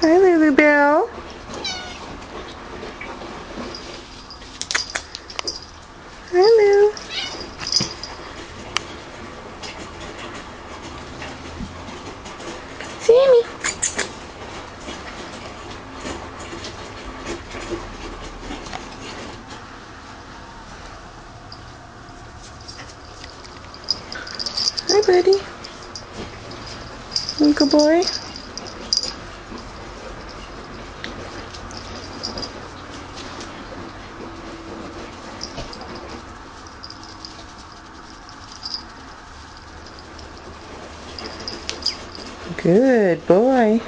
Hi, Lulu Bill. Hi, Lou. Sammy. Hi, buddy. Good boy. Good boy.